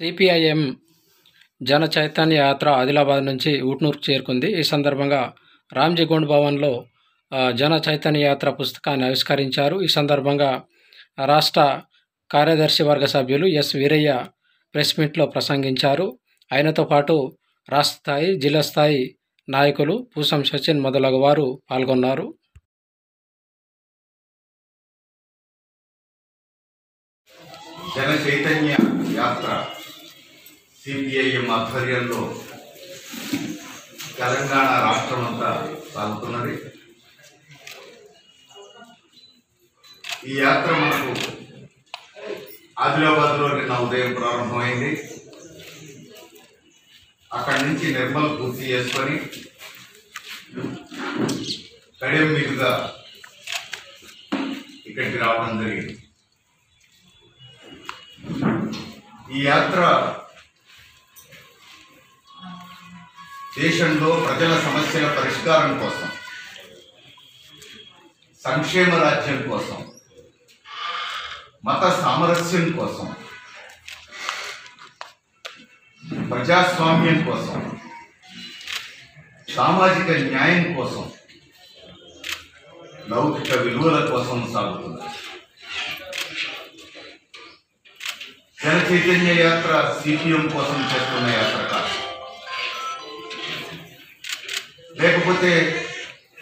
CPIM జన చైతన్య యాత్ర ఆదిలాబాద్ నుంచి ఊట్నూరుకు చేరుకుంది. ఈ సందర్భంగా రామ్జీగోండ్ భవన్లో జన చైతన్య యాత్ర పుస్తకాన్ని ఆవిష్కరించారు. ఈ సందర్భంగా రాష్ట్ర కార్యదర్శి వర్గ సభ్యులు ఎస్ వీరయ్య ప్రెస్ మీట్లో ప్రసంగించారు. ఆయనతో పాటు రాష్ట్ర స్థాయి జిల్లా స్థాయి నాయకులు పూసం సచిన్ మొదలగు వారు పాల్గొన్నారు. జన చైతన్య యాత్ర సిపిఐఎం ఆధ్వర్యంలో తెలంగాణ రాష్ట్రం అంతా సాగుతున్నది ఈ యాత్ర మనకు ఆదిలాబాద్లో నిన్న ఉదయం ప్రారంభమైంది. అక్కడి నుంచి నిర్మల్ పూర్తి చేసుకొని కడియం మీదుగా ఇక్కడికి రావడం జరిగింది. ఈ యాత్ర దేశంలో ప్రజల సమస్యల పరిష్కారం కోసం సంక్షేమ రాజ్యం కోసం మత సామరస్యం కోసం ప్రజాస్వామ్యం కోసం సామాజిక న్యాయం కోసం లౌకిక విలువల కోసం సాగుతుంది. జన చైతన్య యాత్ర సిపిఎం కోసం చేస్తున్న యాత్ర కాదు. లేకపోతే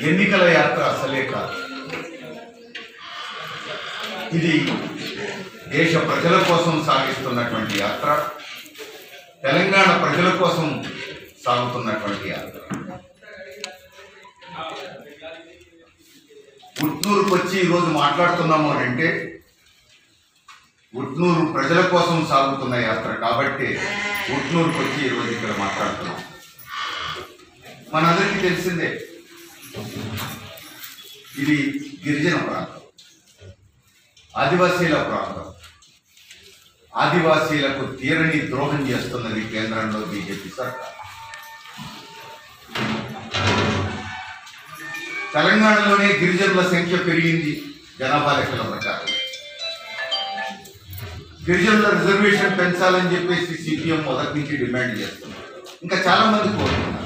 ఎన్నికల యాత్ర అసలే కాదు. ఇది దేశ ప్రజల కోసం సాగిస్తున్నటువంటి యాత్ర తెలంగాణ ప్రజల కోసం సాగుతున్నటువంటి యాత్ర. ఉట్నూరుకు వచ్చి ఈరోజు మాట్లాడుతున్నాము అని అంటే ఉట్నూరు ప్రజల కోసం సాగుతున్న యాత్ర కాబట్టి ఉట్నూరుకు వచ్చి ఈరోజు ఇక్కడ మాట్లాడుతున్నాం మనందరికీ తెలిసిందే. ఇది గిరిజన ప్రాంతం. ఆదివాసీల ప్రాంతం. ఆదివాసీలకు తీరని ద్రోహం చేస్తున్నది కేంద్రంలో బీజేపీ సర్కార్. తెలంగాణలోనే గిరిజనుల సంఖ్య పెరిగింది జనాభా లెక్కల ప్రకారం. గిరిజనుల రిజర్వేషన్ పెంచాలని చెప్పేసి సిపిఎం మొదటి నుంచి డిమాండ్ చేస్తున్నారు ఇంకా చాలా మంది కోరుతున్నారు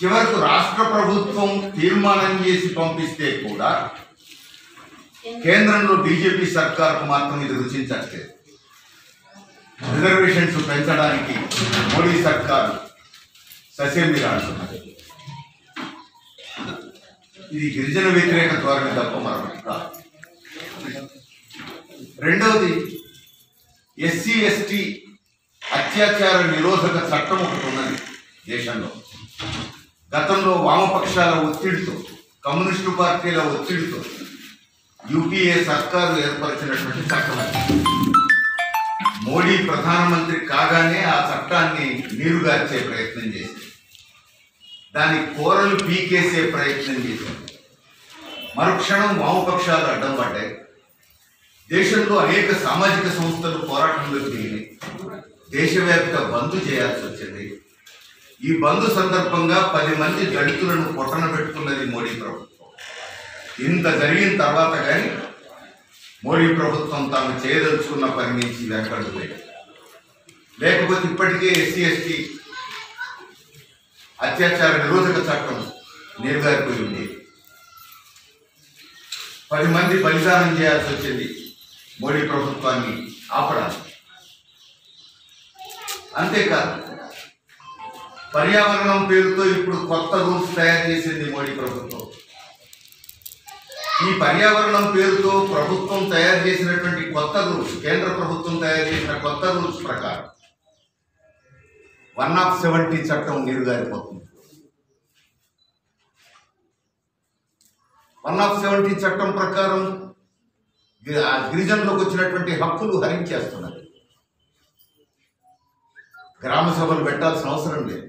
చివరకు రాష్ట్ర ప్రభుత్వం తీర్మానం చేసి పంపిస్తే కూడా కేంద్రంలో బీజేపీ సర్కార్కు మాత్రం ఇది రుచించట్లేదు. రిజర్వేషన్స్ పెంచడానికి మోడీ సర్కారు ససేమిరా అంటున్నది ఇది గిరిజన వ్యతిరేక ధోరణి తప్ప మరొకటి కాదు. రెండవది ఎస్సీ ఎస్టీ అత్యాచార నిరోధక చట్టం ఒకటి ఉన్నది దేశంలో. గతంలో వామపక్షాల ఒత్తిడితో కమ్యూనిస్టు పార్టీల ఒత్తిడితో యూపీఏ సర్కారు ఏర్పరిచినటువంటి చట్టం మోడీ ప్రధానమంత్రి కాగానే ఆ చట్టాన్ని నీరుగార్చే ప్రయత్నం చేసింది. దాని కోరలు పీకేసే ప్రయత్నం చేసింది. మరుక్షణం వామపక్షాలు అడ్డం పడ్డాయి. దేశంలో అనేక సామాజిక సంస్థలు పోరాటంలోకి దిగినాయి దేశవ్యాప్త బంద్ చేయాల్సి వచ్చింది. ఈ బంద్ సందర్భంగా పది మంది దళితులను పొట్టన పెట్టుకున్నది మోడీ ప్రభుత్వం. ఇంత జరిగిన తర్వాత కానీ మోడీ ప్రభుత్వం తాము చేయదలుచుకున్న పని నుంచి వెనకడుతుంది లేకపోతే ఇప్పటికే ఎస్సీ ఎస్టీ అత్యాచార నిరోధక చట్టం నీరుగారిపోయి ఉంది. పది మంది బలిదానం చేయాల్సి వచ్చింది మోడీ ప్రభుత్వాన్ని ఆపడానికి. అంతేకాదు పర్యావరణం పేరుతో ఇప్పుడు కొత్త రూల్స్ తయారు చేసింది మోడీ ప్రభుత్వం. ఈ పర్యావరణం పేరుతో ప్రభుత్వం తయారు చేసినటువంటి కొత్త రూల్స్ కేంద్ర ప్రభుత్వం తయారు చేసిన కొత్త రూల్స్ ప్రకారం వన్ ఆఫ్ సెవెంటీ చట్టం నీరుగారిపోతుంది. వన్ ఆఫ్ సెవెంటీ చట్టం ప్రకారం గిరిజనులకు వచ్చినటువంటి హక్కులు హరించేస్తున్నారు. గ్రామ సభలు పెట్టాల్సిన అవసరం లేదు.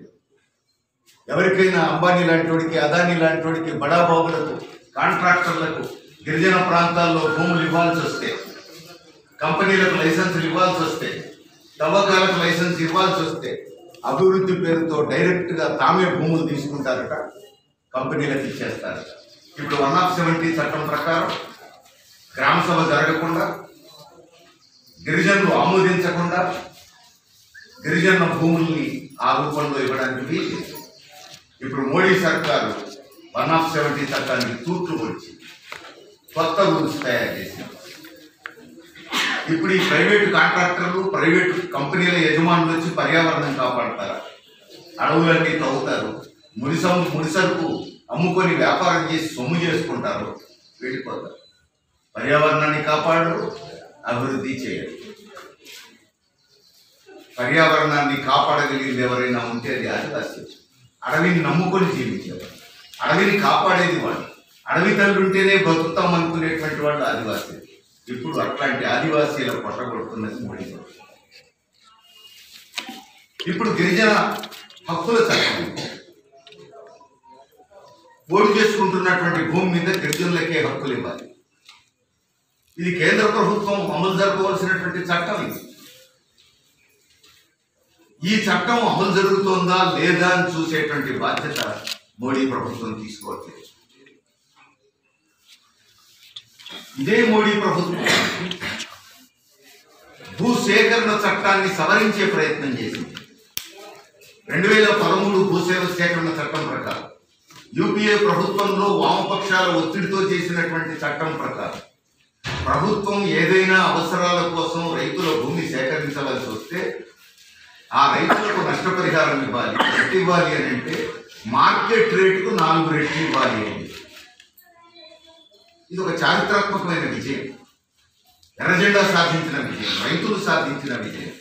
ఎవరికైనా అంబానీ లాంటి అదానీ లాంటి బడాబాబులకు కాంట్రాక్టర్లకు గిరిజన ప్రాంతాల్లో భూములు ఇవ్వాల్సి వస్తే కంపెనీలకు లైసెన్సులు ఇవ్వాల్సి వస్తే తవ్వకాలకు లైసెన్స్ ఇవ్వాల్సి వస్తే అభివృద్ధి పేరుతో డైరెక్ట్గా తామే భూములు తీసుకుంటారట కంపెనీలకు ఇచ్చేస్తారట ఇప్పుడు వన్ ఆఫ్ సెవెంటీ చట్టం ప్రకారం గ్రామ సభ జరగకుండా గిరిజనులు ఆమోదించకుండా గిరిజన భూముల్ని ఆ రూపంలో ఇవ్వడానికి వీలు ఇప్పుడు మోడీ సర్కారు వన్ ఆఫ్ సెవెంటీ చట్టానికి తూట్లు వచ్చి కొత్త రూల్స్ తయారు చేసింది. ఇప్పుడు ఈ ప్రైవేటు కాంట్రాక్టర్లు ప్రైవేటు కంపెనీల యజమానులు వచ్చి పర్యావరణం కాపాడతారు? అడవులన్నీ తవ్వుతారు. ముడిసం ముడిసరుకు అమ్ముకొని వ్యాపారం చేసి సొమ్ము చేసుకుంటారు. వెళ్ళిపోతారు. పర్యావరణాన్ని కాపాడరు అభివృద్ధి చేయరు. పర్యావరణాన్ని కాపాడగలిగింది ఎవరైనా ఉంటే అది ఆదివాసీ. అడవిని నమ్ముకొని జీవించేవాడు. అడవిని కాపాడేది వాడు. అడవి తల్లి ఉంటేనే బతుకుతాం అనుకునేటువంటి వాళ్ళు ఆదివాసీ ఇప్పుడు అట్లాంటి ఆదివాసీల పొట్టగొడుతున్నది మోడీ ఇప్పుడు గిరిజన హక్కుల చట్టం. పోటీ చేసుకుంటున్నటువంటి భూమి మీద గిరిజనులకే హక్కులు ఇవ్వాలి. ఇది కేంద్ర ప్రభుత్వం అమలు జరపవలసినటువంటి చట్టం ఇది. ఈ చట్టం అమలు జరుగుతోందా లేదా అని చూసేటువంటి బాధ్యత మోడీ ప్రభుత్వం తీసుకోవట్లేదు. ఇదే మోడీ ప్రభుత్వం భూసేకరణ చట్టాన్ని సవరించే ప్రయత్నం చేసింది. రెండు వేల పదమూడు భూసేవ సేకరణ చట్టం ప్రకారం యూపీఏ ప్రభుత్వంలో వామపక్షాల ఒత్తిడితో చేసినటువంటి చట్టం ప్రకారం ప్రభుత్వం ఏదైనా అవసరాల కోసం రైతుల భూమి సేకరించవలసి వస్తే ఆ రైతులకు నష్టపరిహారం ఇవ్వాలి. ఎంత ఇవ్వాలి అని అంటే మార్కెట్ రేటుకు నాలుగు రెట్లు ఇవ్వాలి అని ఇది ఒక చారిత్రాత్మకమైన విజయం. ఎర్రజెండా సాధించిన విజయం రైతులు సాధించిన విజయం.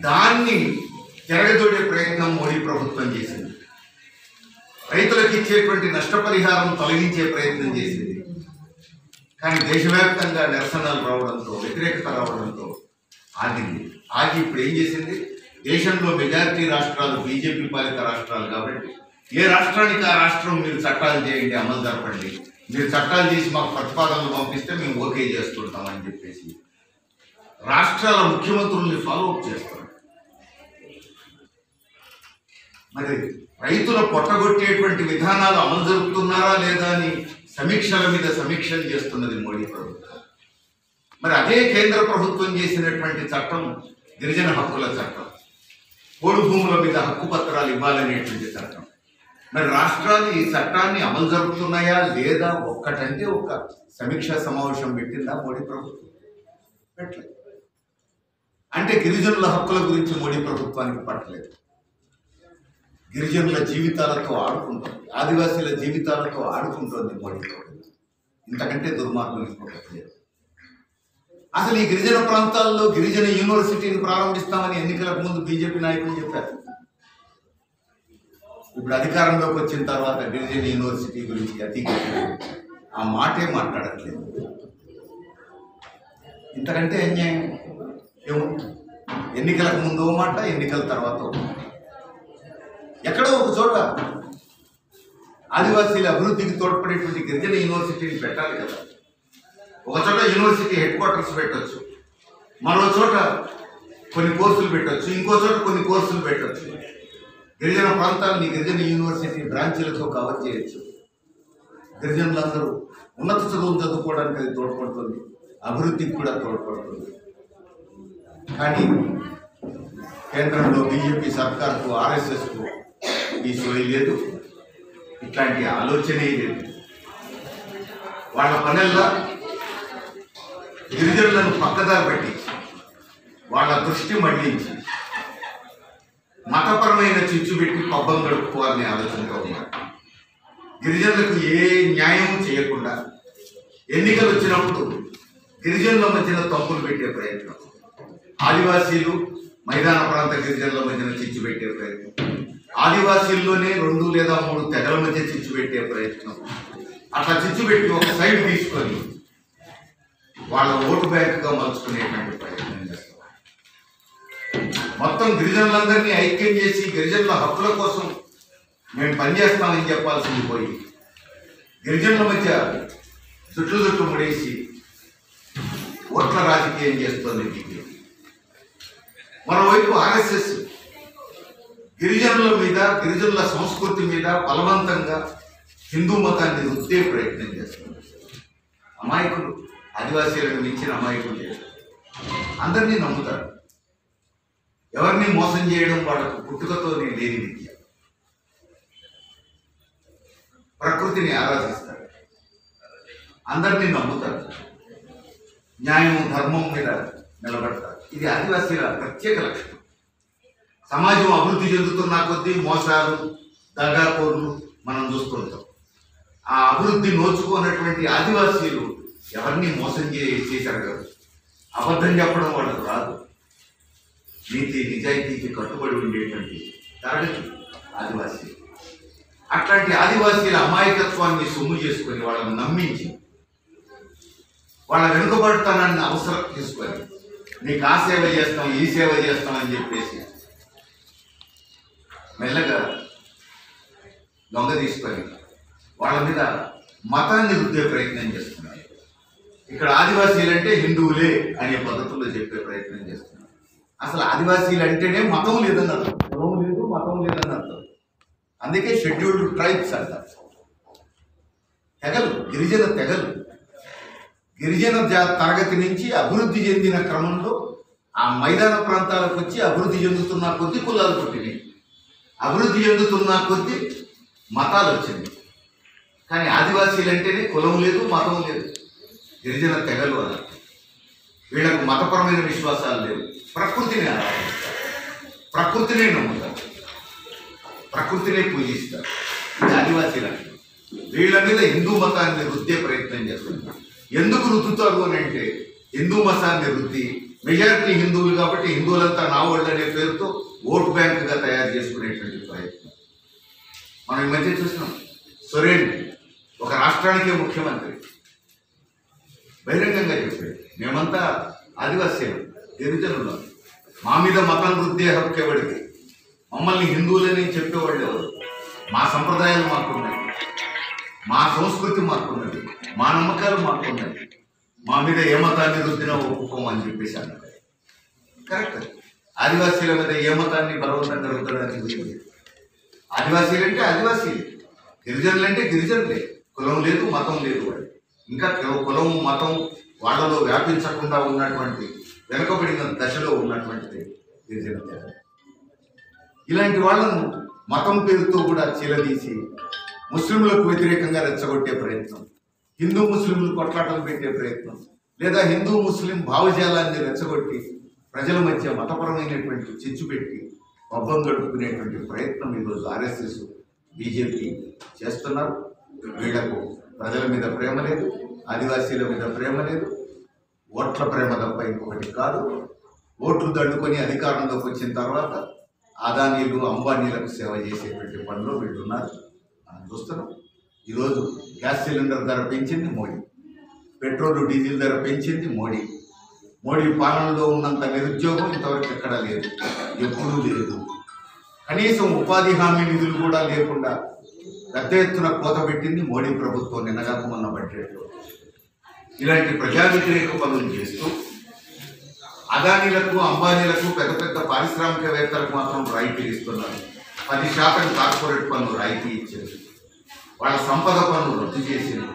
దాన్ని తిరగదోడే ప్రయత్నం మోడీ ప్రభుత్వం చేసింది. రైతులకు ఇచ్చేటువంటి నష్టపరిహారం తొలగించే ప్రయత్నం చేసింది. కానీ దేశవ్యాప్తంగా నిరసనలు రావడంతో వ్యతిరేకత రావడంతో ఆగింది. ఆగి ఇప్పుడు ఏం చేసింది? దేశంలో మెజారిటీ రాష్ట్రాలు బీజేపీ పాలిత రాష్ట్రాలు కాబట్టి ఏ రాష్ట్రానికి ఆ రాష్ట్రం మీరు చట్టాలు చేయండి అమలు జరపండి. మీరు చట్టాలు చేసి మాకు ప్రతిపాదనలు పంపిస్తే మేము ఓకే చేస్తుంటామని చెప్పేసి రాష్ట్రాల ముఖ్యమంత్రుల్ని ఫాలో అప్ చేస్తారు. మరి రైతుల పొట్టగొట్టేటువంటి విధానాలు అమలు జరుపుతున్నారా లేదా అని సమీక్షల మీద సమీక్షలు చేస్తున్నది మోడీ ప్రభుత్వం. మరి అదే కేంద్ర ప్రభుత్వం చేసినటువంటి చట్టం గిరిజన హక్కుల చట్టం. పోడు భూముల మీద హక్కు పత్రాలు ఇవ్వాలనేటువంటి చట్టం. మరి రాష్ట్రాలు ఈ చట్టాన్ని అమలు జరుపుతున్నాయా లేదా ఒక్కటంటే ఒక్క సమీక్షా సమావేశం పెట్టిందా మోడీ ప్రభుత్వం? పెట్టలేదు. అంటే గిరిజనుల హక్కుల గురించి మోడీ ప్రభుత్వానికి పట్టలేదు. గిరిజనుల జీవితాలతో ఆడుకుంటుంది. ఆదివాసీల జీవితాలతో ఆడుకుంటుంది మోడీ ప్రభుత్వం. ఇంతకంటే దుర్మార్గం ఇంకొకటి లేదు అసలు ఈ గిరిజన ప్రాంతాల్లో గిరిజన యూనివర్సిటీని ప్రారంభిస్తామని ఎన్నికలకు ముందు బీజేపీ నాయకులు చెప్పారు. ఇప్పుడు అధికారంలోకి వచ్చిన తర్వాత గిరిజన యూనివర్సిటీ గురించి అతి ఆ మాటే మాట్లాడట్లేదు. ఇంతకంటే అన్యాయం ఏముంది ఎన్నికలకు ముందు ఓ మాట ఎన్నికల తర్వాత ఎక్కడో ఒక చోట ఆదివాసీల అభివృద్ధికి తోడ్పడేటువంటి గిరిజన యూనివర్సిటీని పెట్టాలి కదా. ఒక చోట యూనివర్సిటీ హెడ్ క్వార్టర్స్ పెట్టచ్చు మరో చోట కొన్ని కోర్సులు పెట్టచ్చు ఇంకో చోట కొన్ని కోర్సులు పెట్టచ్చు. గిరిజన ప్రాంతాలని గిరిజన యూనివర్సిటీ బ్రాంచీలతో కవర్ చేయొచ్చు. గిరిజనులందరూ ఉన్నత చదువులు చదువుకోవడానికి అది తోడ్పడుతుంది అభివృద్ధికి కూడా తోడ్పడుతుంది. కానీ కేంద్రంలో బీజేపీ సర్కార్కు ఆర్ఎస్ఎస్కు ఈ సోయి లేదు ఇట్లాంటి ఆలోచనే లేదు. వాళ్ళ పనుల్లో గిరిజనులను పక్కదారి పట్టించి వాళ్ళ దృష్టి మళ్ళించి మతపరమైన చిచ్చు పెట్టి పబ్బం గడుపుకోవాలనే ఆలోచనతో ఉన్నారు. గిరిజనులకు ఏ న్యాయం చేయకుండా ఎన్నికలు వచ్చినప్పుడు గిరిజనుల మధ్యన తప్పులు పెట్టే ప్రయత్నం. ఆదివాసీలు మైదాన ప్రాంత గిరిజనుల మధ్యన చిచ్చు పెట్టే ప్రయత్నం. ఆదివాసీల్లోనే రెండు లేదా మూడు తెగల మధ్య చిచ్చు పెట్టే ప్రయత్నం. అట్లా చిచ్చు పెట్టి ఒక సైడ్ తీసుకొని వాళ్ళ ఓటు బ్యాంకుగా మలుచుకునేటువంటి ప్రయత్నం చేస్తున్నారు. మొత్తం గిరిజనులందరినీ ఐక్యం చేసి గిరిజనుల హక్కుల కోసం మేము పనిచేస్తామని చెప్పాల్సింది పోయి గిరిజనుల మధ్య చుట్లు చుట్టు ముడేసి ఓట్ల రాజకీయం చేస్తోంది బీజేపీ మరోవైపు ఆర్ఎస్ఎస్ గిరిజనుల మీద గిరిజనుల సంస్కృతి మీద బలవంతంగా హిందూ మతాన్ని రుద్దే ప్రయత్నం చేస్తుంది. అమాయకులు ఆదివాసీలకు మించిన అమాయకులు చేయడం అందరినీ నమ్ముతారు. ఎవరిని మోసం చేయడం వాళ్ళకు పుట్టుకతోనే లేని విద్య. ప్రకృతిని ఆరాధిస్తారు. అందరినీ నమ్ముతారు. న్యాయం ధర్మం మీద నిలబడతారు. ఇది ఆదివాసీల ప్రత్యేక లక్షణం. సమాజం అభివృద్ధి చెందుతున్న కొద్దీ మోసాలు దగాకోర్లు మనం చూస్తుంటాం ఆ అభివృద్ధి నోచుకున్నటువంటి ఆదివాసీలు ఎవరిని మోసం చే చేశారు అబద్ధం చెప్పడం వాళ్ళకు రాదు. నీతి నిజాయితీకి కట్టుబడి ఉండేటువంటి తరగతి ఆదివాసీ. అట్లాంటి ఆదివాసీల అమాయకత్వాన్ని సొమ్ము చేసుకొని వాళ్ళని నమ్మించి వాళ్ళ వెనుకబడుతానని అవసరం తీసుకొని నీకు ఆ సేవ చేస్తాం ఈ సేవ చేస్తాం అని చెప్పేసి మెల్లగా దొంగ తీసుకొని వాళ్ళ మీద మతాన్ని రుద్దే ప్రయత్నం చేస్తున్నారు. ఇక్కడ ఆదివాసీలు అంటే హిందువులే అనే పద్ధతుల్లో చెప్పే ప్రయత్నం చేస్తున్నారు. అసలు ఆదివాసీలు అంటేనే మతం లేదని అర్థం కులం లేదు మతం లేదని అర్థం అందుకే షెడ్యూల్డ్ ట్రైబ్స్ అంటారు. తెగలు గిరిజన తెగలు. గిరిజన జా- తరగతి నుంచి అభివృద్ధి చెందిన క్రమంలో ఆ మైదాన ప్రాంతాలకు వచ్చి అభివృద్ధి చెందుతున్న కొద్దీ కులాలు పుట్టినాయి. అభివృద్ధి చెందుతున్న కొద్దీ మతాలు వచ్చింది. కానీ ఆదివాసీలు అంటేనే కులం లేదు మతం లేదు. గిరిజన తెగలు అలా వీళ్ళకు మతపరమైన విశ్వాసాలు లేవు. ప్రకృతిని ఆరాధిస్తారు. ప్రకృతినే నమ్ముతారు. ప్రకృతినే పూజిస్తారు. ఇది ఆదివాసీ లక్షణం. వీళ్ళ మీద హిందూ మతాన్ని రుద్దే ప్రయత్నం చేస్తున్నారు. ఎందుకు రుద్దుతారు అని అంటే హిందూ మతాన్ని రుద్ది మెజారిటీ హిందువులు కాబట్టి హిందువులంతా నా వాళ్ళు అనే పేరుతో ఓట్ బ్యాంకుగా తయారు చేసుకునేటువంటి ప్రయత్నం. మనం ఈ మధ్య చూసినాం. సొరేన్ ఒక రాష్ట్రానికే ముఖ్యమంత్రి. బహిరంగంగా చెప్పాడు మేమంతా ఆదివాసీలు గిరిజనులు. మా మీద మతం వృద్ధి హక్కు ఎవడికి? మమ్మల్ని హిందువులని చెప్పేవాళ్ళు ఎవరు? మా సంప్రదాయాలు మాకున్నాయి మా సంస్కృతి మాకున్నది. మా నమ్మకాలు మాకున్నాయి మా మీద ఏ మతాన్ని రుద్దినా ఒప్పుకోమని చెప్పేసి అన్నారు. కరెక్ట్ ఆదివాసీల మీద ఏ మతాన్ని బలవంతంగా రుద్దడానికి వీలు ఆదివాసీలు అంటే ఆదివాసీలు. గిరిజనులు అంటే గిరిజనులే. కులం లేదు మతం లేదు వాళ్ళు. ఇంకా కులం మతం వాళ్ళలో వ్యాపించకుండా ఉన్నటువంటి వెనుకబడిన దశలో ఉన్నటువంటిది గిరిజన తెగ ఇలాంటి వాళ్ళను మతం పేరుతో కూడా చీలదీసి ముస్లింలకు వ్యతిరేకంగా రెచ్చగొట్టే ప్రయత్నం హిందూ ముస్లింలు కొట్లాటలు పెట్టే ప్రయత్నం లేదా హిందూ ముస్లిం భావజాలాన్ని రెచ్చగొట్టి ప్రజల మధ్య మతపరమైనటువంటి చిచ్చు పెట్టి పబ్బం గడుపుకునేటువంటి ప్రయత్నం ఈరోజు ఆర్ఎస్ఎస్ బీజేపీ చేస్తున్నారు. వీళ్ళకు ప్రజల మీద ప్రేమ లేదు ఆదివాసీల మీద ప్రేమ లేదు. ఓట్ల ప్రేమ తప్ప ఇంకొకటి కాదు. ఓట్లు దండుకొని అధికారంలోకి వచ్చిన తర్వాత అదానీలు అంబానీలకు సేవ చేసేటువంటి పనిలో వీళ్ళున్నారు మనం చూస్తున్నాం. ఈరోజు గ్యాస్ సిలిండర్ ధర పెంచింది మోడీ. పెట్రోల్ డీజిల్ ధర పెంచింది మోడీ. మోడీ పాలనలో ఉన్నంత నిరుద్యోగం ఇంతవరకు ఎక్కడా లేదు. ఎప్పుడూ లేదు. కనీసం ఉపాధి హామీ నిధులు కూడా లేకుండా పెద్ద ఎత్తున కోత పెట్టింది మోడీ ప్రభుత్వం నిన్నగాక మొన్న బడ్జెట్లో ఇలాంటి ప్రజా వ్యతిరేక పనులు చేస్తూ అదానీలకు అంబానీలకు పెద్ద పెద్ద పారిశ్రామికవేత్తలకు మాత్రం రాయితీ ఇస్తున్నారు. పది శాతం కార్పొరేట్ పన్ను రాయితీ ఇచ్చారు. వాళ్ళ సంపద పన్ను రద్దు చేసింది.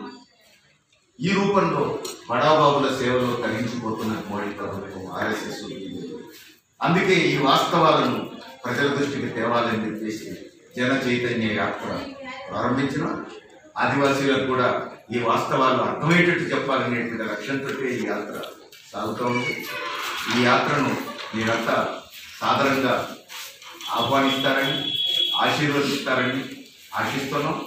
ఈ రూపంలో బడాబాబుల సేవలో తగ్గించిపోతున్న మోడీ ప్రభుత్వం ఆర్ఎస్ఎస్ అందుకే ఈ వాస్తవాలను ప్రజల దృష్టికి తేవాలని చెప్పేసి జన చైతన్య యాత్ర ప్రారంభించిన ఆదివాసీలకు కూడా ఈ వాస్తవాలు అర్థమయ్యేటట్టు చెప్పాలనేటువంటి లక్ష్యంతో ఈ యాత్ర సాగుతూ ఉంది. ఈ యాత్రను మీరంతా సాధారణంగా ఆహ్వానిస్తారని ఆశీర్వదిస్తారని ఆశిస్తున్నాం.